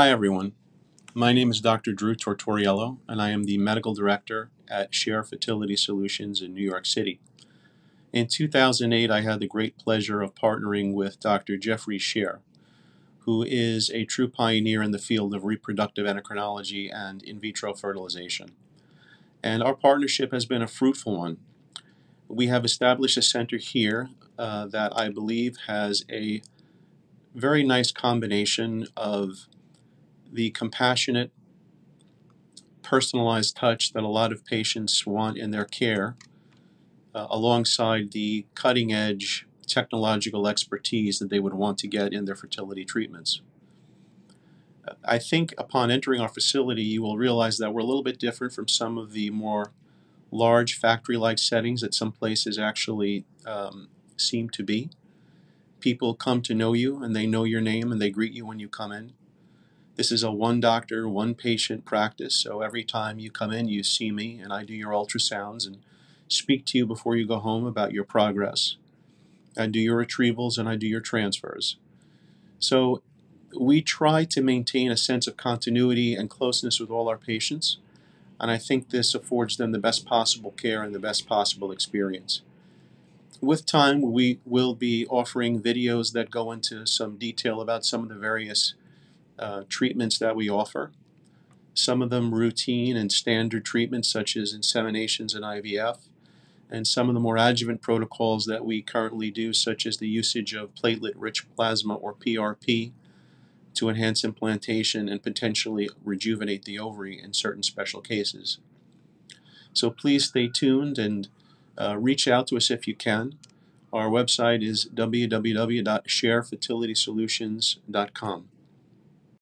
Hi, everyone. My name is Dr. Drew Tortoriello, and I am the medical director at Sher Fertility Solutions in New York City. In 2008, I had the great pleasure of partnering with Dr. Geoffrey Sher, who is a true pioneer in the field of reproductive endocrinology and in vitro fertilization. And our partnership has been a fruitful one. We have established a center here uh, that I believe has a very nice combination of the compassionate, personalized touch that a lot of patients want in their care, uh, alongside the cutting edge technological expertise that they would want to get in their fertility treatments. I think upon entering our facility, you will realize that we're a little bit different from some of the more large factory like settings that some places actually um, seem to be. People come to know you and they know your name and they greet you when you come in. This is a one doctor, one patient practice, so every time you come in, you see me and I do your ultrasounds and speak to you before you go home about your progress. I do your retrievals and I do your transfers. So we try to maintain a sense of continuity and closeness with all our patients, and I think this affords them the best possible care and the best possible experience. With time, we will be offering videos that go into some detail about some of the various uh, treatments that we offer. Some of them routine and standard treatments such as inseminations and IVF, and some of the more adjuvant protocols that we currently do such as the usage of platelet-rich plasma or PRP to enhance implantation and potentially rejuvenate the ovary in certain special cases. So please stay tuned and uh, reach out to us if you can. Our website is www.sherfertilitysolutions.com.